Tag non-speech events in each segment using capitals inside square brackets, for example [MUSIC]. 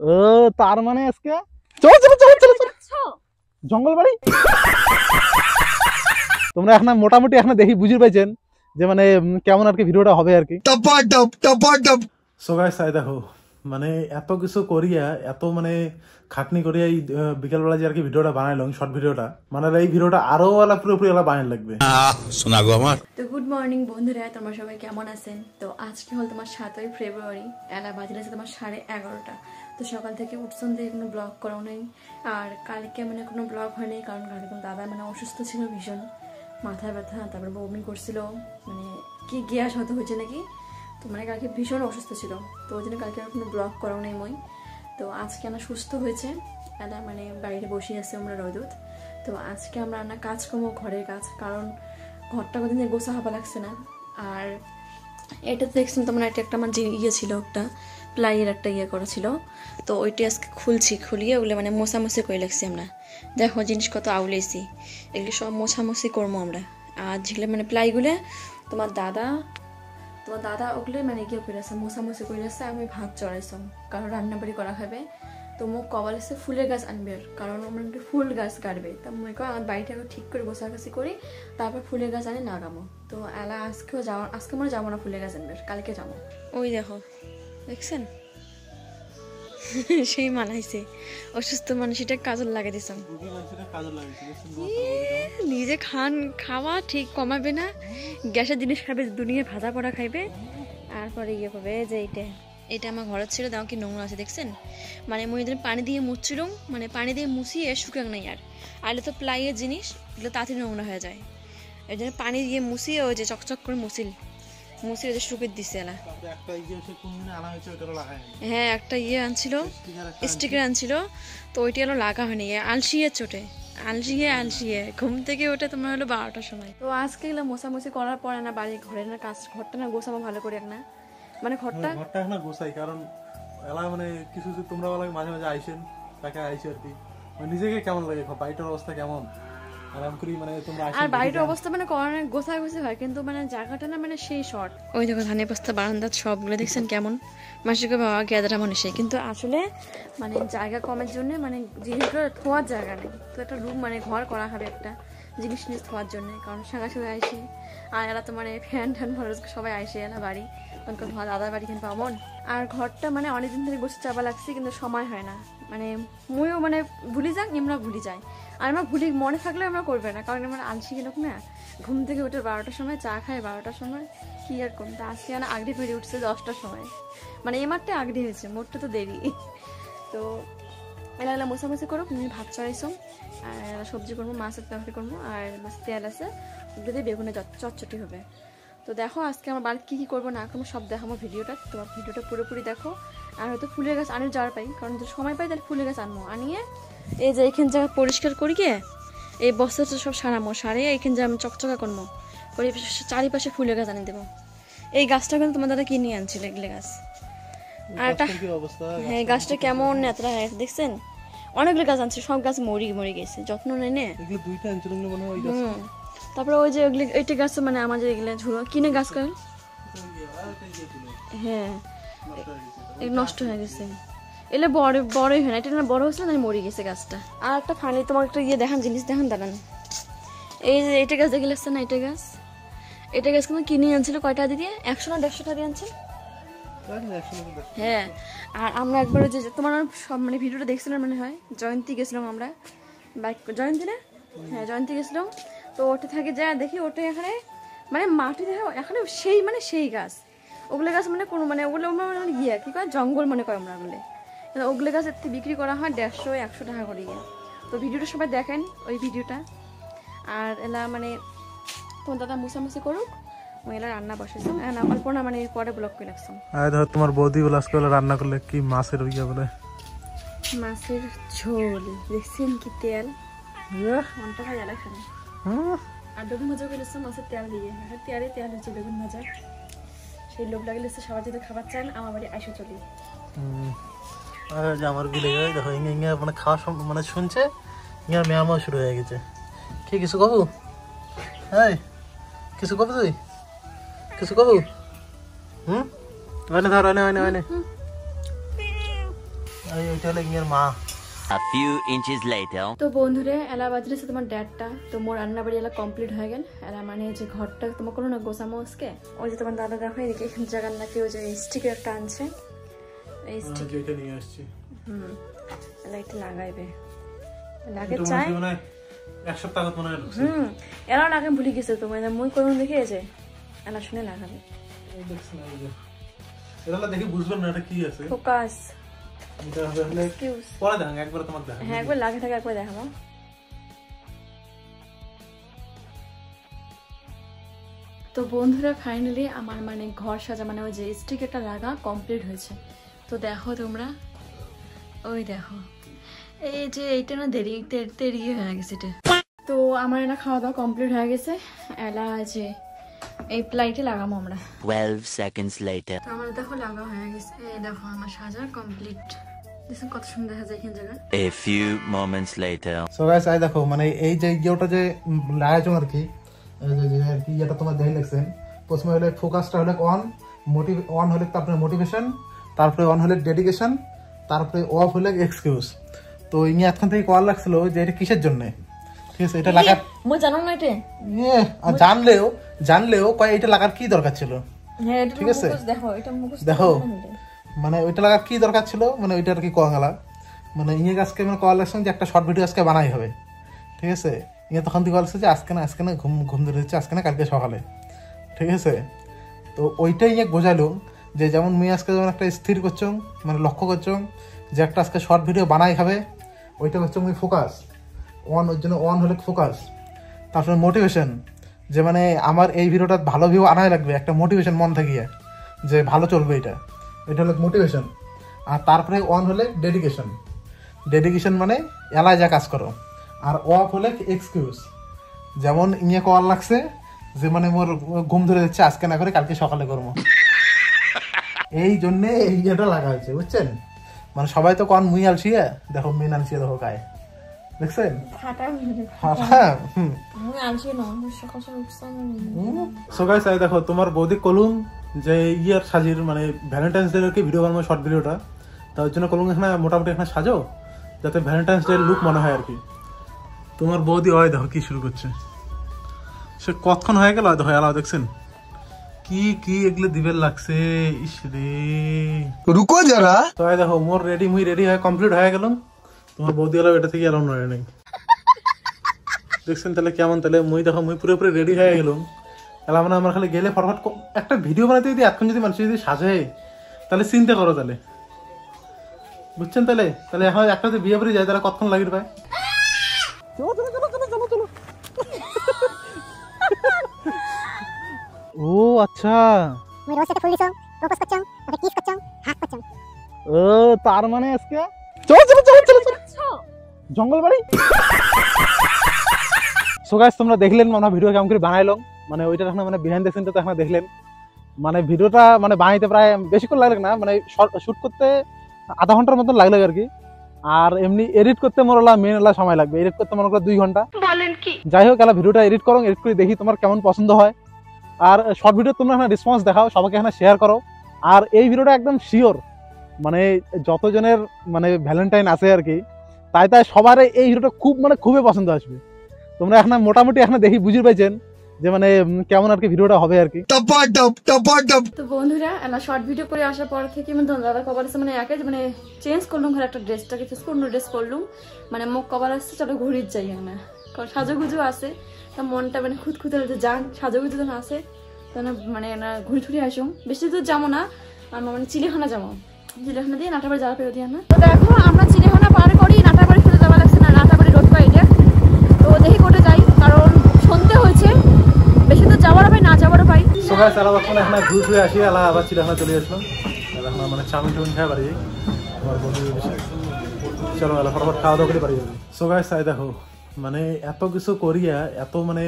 ও তার মানে আজকে? চলো চলো চলো চলো জঙ্গল বাড়ি? তোমরা এখন মোটামুটি এখন দেখি বুঝে পাইছেন যে মানে কেমন আর কি ভিডিওটা হবে আর কি। সো গাইস আই দেখো মানে এত কিছু করিয়া এত মানে খাটনি করিয়া এই বিকেলবেলা যে আর কি ভিডিওটা বানাইলাম শর্ট ভিডিওটা মানে এই ভিডিওটা আরও ওলা পুরোপুরি ওলা বানাই লাগবে। শোনা গো আমার। তো গুড মর্নিং বন্ধুরা তোমরা সবাই কেমন আছেন? তো আজকে হল তোমার সাতই ফেব্রুয়ারি এলা বাজে তোমার সাড়ে এগারোটা। তো সকাল থেকে উঠছন থেকে কোনো ব্লগ করাও নেই। আর কালকে মানে কোনো ব্লগ হয়নি কারণ কালকে দাদা মানে অসুস্থ ছিল ভীষণ। মাথা ব্যথা, তারপর বমি করছিল। মানে কি গ্যাস হতে হয়েছে নাকি? তো মানে কালকে ভীষণ অসুস্থ ছিল। তো ওই জন্য কালকে আর কোনো ব্লগ করাও নেই মই। তো আজকে আমরা সুস্থ হয়েছে। এলা মানে বাড়িতে বসে আছে আমরা রোদত তো আজকে আমরা না কাজ করব ঘরের কাজ, কারণ ঘরটা কোদিন গোসা হবা লাগছে না। আর এটা দেখছেন তোমরা এটা একটা আমার ইয়ে ছিল একটা। প্লাইয়ের একটা ইয়ে করা ছিল তো ওইটি আজকে খুলছি, খুলিয়ে ওগুলো মানে মোছামুছি করে লাগছি আমরা। দেখো জিনিস কত আউলেছি, এগুলো সব মোছামুছি করব আমরা। আর যেগুলো মানে প্লাইগুলো, তোমার দাদা তোমার দাদা ওগুলো মানে ইয়ে করে আছে মোছামুছি করে আছে আমি ভাত চড়াইছাম। কারণ রান্নাবাড়ি করা খাবে তো মোক কবাল আছে ফুলের গাছ আনবে কারণ আমার ফুল গাছ কাটবে। তা মই কয় আমার বাড়িটা ঠিক করে গোছাগাছি করি, তারপর ফুলের গাছ আনি লাগাবো তো এলা আজকেও যাওয়া, আজকে মনে যাব না ফুলের গাছ আনবে, কালকে যাব। ওই দেখো। দেখছেন? [LAUGHS] সেই মানাইছে অসুস্থ মানুষ এটা কাজল লাগাই দিছাম নিজে খান খাওয়া ঠিক কমাবে না। গ্যাসের জিনিস খাবে দুনিয়া ভাজা পড়া খাইবে। তারপরে ইয়ে করবে এই যে এইটা। এটা আমার ঘরের ছিল দাও কি নোংরা আছে দেখছেন? মানে মই এদিন পানি দিয়ে মুছছিলাম মানে পানি দিয়ে মুছিয়ে শুকাক নাই আর। আইলে তো প্লাইয়ের জিনিস এগুলো তাড়াতাড়ি নোংরা হয়ে যায়। এই জন্য পানি দিয়ে মুছিয়ে ওই যে চকচক করে মুছিল। যে শুকিয়ে দিছে এলা হ্যাঁ একটা ইয়ে আনছিল স্টিকার আনছিল। তো ওইটি হলো লাগা হয়নি। আলসিয়ে চোটে আলসিয়ে আলসিয়ে। ঘুম থেকে ওঠে তোমার হলো বারোটার সময়। তো আজকে এগুলো মোছামুছি করার পরে না বাড়ি ঘরে না কাজ ঘরটা না গোছাবো ভালো করে এক না। মানে ঘরটা ঘরটা এখন গোসাই কারণ এলা মানে কিছু কিছু তোমরা বলে মাঝে মাঝে আইসেন তাকে আইসে আর কি। মানে নিজেকে কেমন লাগে বাড়িটার অবস্থা কেমন? আর আইসেন বাড়ির অবস্থা মানে করার গোছা গোছে হয় কিন্তু মানে জায়গাটা না মানে সেই শর্ট। ওই দেখো ধানের বস্তা বারান্দার সবগুলো দেখছেন কেমন? মাসিকে বাবা গ্যাদারা মানুষে কিন্তু আসলে মানে জায়গা কমের জন্য মানে জিনিসগুলো থোয়ার জায়গা নেই। তো একটা রুম মানে ঘর করা হবে একটা জিনিস নিয়ে থোয়ার জন্য কারণ সাঙ্গা সবাই আইসে আর এরা তো মানে ফ্যান ট্যান খরচ সবাই আইসে এলা বাড়ি। দাদার বাড়ি কিন্তু পাবন আর ঘরটা মানে অনেকদিন ধরে বসে চাপা লাগছে কিন্তু সময় হয় না। মানে মুইও মানে ভুলি যাক আমরা ভুলি যাই। আর আমরা ভুলি মনে থাকলে আমরা করবে না, কারণ আমরা আলসি কীরকম না? ঘুম থেকে উঠে বারোটার সময় চা খাই বারোটার সময়, কি আর কম তা আজকে না আগড়ি ফেরে উঠছে দশটার সময়। মানে এই মাঠটা আগড়ি হয়েছে, মোটটা তো দেরি। তো এলা এলা মোছামুছি করো তুমি ভাত চড়াইছো। আর সবজি করব মাছের তরকারি করব, আর মাছ তেল আছে। দিয়ে বেগুনে চট- চটচটি হবে। তো দেখো আজকে আমার বাড়িতে কী কী করব না করব, সব দেখো আমার ভিডিওটা। তোমার ভিডিওটা পুরোপুরি দেখো। আর হয়তো ফুলের গাছ আনার যাওয়ার পাই কারণ যদি সময় পাই তাহলে ফুলের গাছ আনব। আনিয়ে এই যে এখান জায়গা পরিষ্কার করি গিয়ে এই বস্তাটা সব সারামো সারিয়ে এখান যে আমি চকচকা করব করে চারিপাশে ফুলের গাছ আনিয়ে দেবো। এই গাছটা কিন্তু তোমার দাদা কিনে আনছিল এগুলো গাছ। আর একটা হ্যাঁ গাছটা কেমন এতটা হয়ে দেখছেন? অনেকগুলো গাছ আনছে সব গাছ মরি মরে গেছে যত্ন নেই নে। হয় তারপরে ওই যে ওইগুলি ওইটা গাছ মানে আমাদের এগুলো ঝুড়ো কিনে গাছ করেন? হ্যাঁ। এই নষ্ট হয়ে গেছে। এলে বড় বড়ই হয় না। এটা না বড় হয়েছে না মরে গেছে গাছটা। আর একটা ফানি তোমার একটা ইয়ে দেখান জিনিস দেখান দাঁড়ান। এই যে এটা গাছ দেখে লাগছে না এটা গাছ? এটা গাছ কিন্তু কিনে আনছিল কয়টা দিয়ে? একশো না দেড়শো টাকা দিয়ে আনছিল? হ্যাঁ। আর আমরা একবার যে তোমার সব মানে ভিডিওটা দেখছিলাম মনে হয় জয়ন্তী গেছিলাম আমরা। বাইক জয়ন্তী না? হ্যাঁ জয়ন্তী গেছিলাম। তো ওটা থাকে যা দেখি ওটা এখানে মানে মাটি দেখে এখানে সেই মানে সেই গাছ। ওগুলো গাছ মানে কোনো মানে ওগুলো আমরা মানে ইয়ে কি কয়? জঙ্গল মনে কয় আমরা ওগুলো। ওগুলো গাছ এর থেকে বিক্রি করা হয় দেড়শো একশো টাকা করে গিয়ে তো ভিডিওটা সবাই দেখেন ওই ভিডিওটা। আর এলা মানে তোমার দাদা মুসামুসি করুক রান্না না মানে পরে ব্লক করে আর ধর তোমার বৌদি রান্না করলে কি মাছের ইয়া বলে? মাছের ঝোল দেখছেন কি তেল? মনটা খাই আলাদা খানে আর বেগুন ভাজা করে এসছে মাছের তেল দিয়ে। হ্যাঁ তেলে তেল হচ্ছে বেগুন ভাজা। সেই লোভ লাগলে সবাই যদি খাবার চান আমার বাড়ি আইসো চলি। আর যে আমার বিলে যায় দেখো ইঙ্গে মানে খাওয়া মানে শুনছে ইঙ্গে মেয়ামাও শুরু হয়ে গেছে। কি কিছু কবু? হ্যাঁ কিছু কবু তুই? কিছু কবু? হুম? ধর এই ওইটা হলো ইংয়ের মা। A few inches later. তো বন্ধুরে এলা বাজরেছে তোমার ড্যাডটা। তো মোর রান্না বাড়ি এলা কমপ্লিট হয়ে গেল। এলা মানে যে ঘরটা তোমার কোনো না গোসামো আজকে? ওই যে তোমার দাদা দেখো এদিকে এখানে জায়গার নাকি ওই যে স্টিকার একটা আনছে। এই স্টিক যেটা নিয়ে আসছি। হুম এলা একটু লাগাইবে। লাগে চাই মানে এক সপ্তাহ মনে হয় হুম এলা লাগে ভুলে গেছে তোমার মুই কোন দেখে আছে এলা শুনে লাগাবে। এটা দেখে বুঝবেন না এটা কি আছে। ফোকাস। এটা হবে হলে পরে দেখান একবার তোমাকে দেখান হ্যাঁ একবার লাগে থাকে একবার দেখাবো। তো বন্ধুরা ফাইনালি আমার মানে ঘর সাজা মানে ওই যে স্টিকারটা লাগা কমপ্লিট হয়েছে। তো দেখো তোমরা ওই দেখো। এই যে এইটা না দেরি দেরি হয়ে গেছে এটা। তো আমার এটা খাওয়া দাওয়া কমপ্লিট হয়ে গেছে। এলা যে এই প্লাইটে লাগাবো আমরা। 12 seconds later. আমার দেখো লাগা হয়ে গেছে। এই দেখো আমার সাজা কমপ্লিট কত সুন্দর দেখা যায় এখানে জায়গা A few moments later. So guys I দেখো মানে এই যে ইয়েটা যে লাগাইছো আর কি এই যে যে আর কি এটা তোমার দেখে লিখছেন প্রথমে হলে ফোকাসটা হলে অন মোটিভ অন হলে তারপরে মোটিভেশন তারপরে অন হলে ডেডিকেশন তারপরে অফ হলে এক্সকিউজ তো ইনি এতক্ষণ থেকে কল লাগছিল যে এটা কিসের জন্য? ঠিক আছে এটা লাগার মই জানো না এটা। ইয়ে, জানলেও জানলেও কয় এটা লাগার কি দরকার ছিল? হ্যাঁ ঠিক আছে? দেখো মানে ওইটা লাগার কি দরকার ছিল? মানে ওইটা আর কি কোয়াঙ্গালা মানে ইয়ে আজকে মানে কল লাগছে যে একটা শর্ট ভিডিও আজকে বানাই হবে। ঠিক আছে? ইয়ে তখন থেকে বলছে যে আজকে না আজকে না ঘুম ঘুম ধরে দিচ্ছে আজকে না কালকে সকালে। ঠিক আছে? তো ওইটাই ইয়ে বোঝালো যে যেমন মেয়ে আজকে যেমন একটা স্থির করছ মানে লক্ষ্য করছ যে একটা আজকে শর্ট ভিডিও বানাই হবে ওইটা হচ্ছে মুই ফোকাস ওয়ান ওর জন্য ওয়ান হলে ফোকাস তারপরে মোটিভেশন যে মানে আমার এই ভিডিওটা ভালো ভিউ আনাই লাগবে, একটা মোটিভেশন মন থাকিয়ে যে ভালো চলবে এটা। এটা হলো মোটিভেশন আর তারপরে অন হলে ডেডিকেশন ডেডিকেশন মানে এলায় যা কাজ করো। আর অফ হলে এক্সকিউজ যেমন ইয়ে কল লাগছে, যে মানে মোর ঘুম ধরে যাচ্ছে, আজকে না করে কালকে সকালে করব। এই জন্যে এই ইয়েটা লাগা হয়েছে বুঝছেন? মানে সবাই তো কন মুই আলসিয়া দেখো, মেন আলসিয়া দেখো গায়ে দেখছেন? দেখো তোমার বৌদি কলুম যে ইয়ার সাজির মানে ভ্যালেন্টাইন্স ডে কি ভিডিও বানাবো শর্ট ভিডিওটা তার জন্য কলুম এখানে মোটামুটি এখানে সাজো যাতে ভ্যালেন্টাইন্স ডে লুক মনে হয় আর কি। তোমার বৌদি হয় দেখো কি শুরু করছে। সে কতক্ষণ হয়ে গেল? দেখো আলাদা দেখছেন। কি কি এগুলো দিবে লাগছে? ইস রে। রুকো যারা। তো দেখো মোর রেডি মুই রেডি হয়ে কমপ্লিট হয়ে গেলাম। তোমার বৌদি এলাও এটা থেকে এলাম নয় নেই। দেখছেন তাহলে কেমন? তাহলে মুই দেখো মুই পুরোপুরি রেডি হয়ে গেলাম। তাহলে আমরা আমার খালি গেলে ফটফট একটা ভিডিও বানাতে যদি এখন যদি মানুষ যদি সাজে তাহলে চিন্তা করো তাহলে। বুঝছেন তাহলে? তাহলে এখন একটা যদি বিয়ে বাড়ি যায় তাহলে কতক্ষণ লাগবে ভাই? ও আচ্ছা। ও তার মানে আজকে চলো চলো চলো চলো চলো। জঙ্গল বাড়ি? সো গাইস তোমরা দেখলেন আমরা ভিডিও কেমন করে বানাইলাম। মানে ওইটা এখন মানে বিহাইন্ড দ্য সিনটা তো এখন দেখলেন। মানে ভিডিওটা মানে বানাইতে প্রায় বেশিক্ষণ লাগল না মানে শুট করতে আধা ঘণ্টার মতন লাগল আর কি। আর এমনি এডিট করতে মনে হলো মেন হলো সময় লাগবে। এডিট করতে মনে করো দুই ঘণ্টা। বলেন কি? যাই হোক এলা ভিডিওটা এডিট করো এডিট করে দেখি তোমার কেমন পছন্দ হয়। আর শর্ট ভিডিও তোমরা এখানে রেসপন্স দেখাও সবাইকে এখানে শেয়ার করো। আর এই ভিডিওটা একদম শিওর মানে যতজনের মানে ভ্যালেন্টাইন আছে আর কি তাই তাই সবার এই হিরোটা খুব মানে খুবই পছন্দ আসবে। তোমরা এখন মোটামুটি এখন দেখি বুঝে পাইছেন যে মানে কেমন আর কি ভিডিওটা হবে আর কি। তো বন্ধুরা আমরা শর্ট ভিডিও করে আসার পর থেকে মানে দাদা কভার আছে মানে একে মানে চেঞ্জ করলাম ঘরে একটা ড্রেসটাকে চেঞ্জ করে ড্রেস করলাম। মানে মুখ কভার আসছে চলো ঘুরির যাই আমরা কারণ সাজুগুজু আছে তা মনটা মানে খুঁতখুতে হচ্ছে যান সাজুগুজু যখন আসে তখন মানে ঘুরে ঘুরে আসুম। বেশি দূর যাব না মানে চিড়িয়াখানা যাব। চিড়িয়াখানা দিয়ে নাটাবাড়ি যাওয়া পেয়ে দিয়ে তো দেখো, আমরা চিড়িয়াখানা পার করি নাটাবাড়ি ফিরে যাওয়া লাগছে না নাটাবাড়ি রোড পাইডে তো দেখি কোটে যাই, কারণ শুনতে হয়েছে। বেশি দূর যাওয়ারও পাই না যাওয়ারও পাই। সবাই তারা তখন এখানে ঘুরে আসি আলা আবার চিড়িয়াখানা চলে আসলাম। এখন মানে চাউমিন টাউমিন খাই, বাড়ি আমার বন্ধু চলো এলা ফটাফট খাওয়া দাওয়া করে, বাড়ি যাবি সো গাইস তাই দেখো মানে এত কিছু করিয়া, এত মানে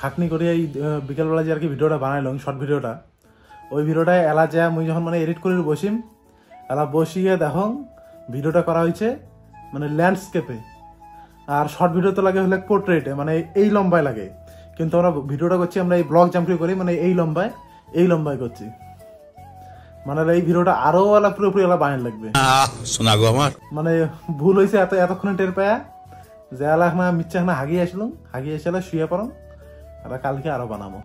খাটনি করিয়া এই বিকেলবেলা যে আর কি ভিডিওটা বানাইলাম শর্ট ভিডিওটা, ওই ভিডিওটা এলা যা মুই যখন মানে এডিট করে বসিম এলা বসিয়ে দেখো ভিডিওটা করা হয়েছে মানে ল্যান্ডস্কেপে আর শর্ট ভিডিও তো লাগে হলে পোর্ট্রেটে মানে এই লম্বায় লাগে। কিন্তু আমরা ভিডিওটা করছি আমরা এই ব্লগ জাম্পি করি মানে এই লম্বায় এই লম্বায় করছি। মানে এই ভিডিওটা আরও ওলা পুরোপুরি ওলা বানান লাগবে। শোনা গো আমার। মানে ভুল হয়েছে এত এতক্ষণে টের পায়া যে আলা না মিচ্ছা না হাগিয়ে আসলাম হাগিয়ে এসে শুয়ে পড়াম আর কালকে আরও বানাবো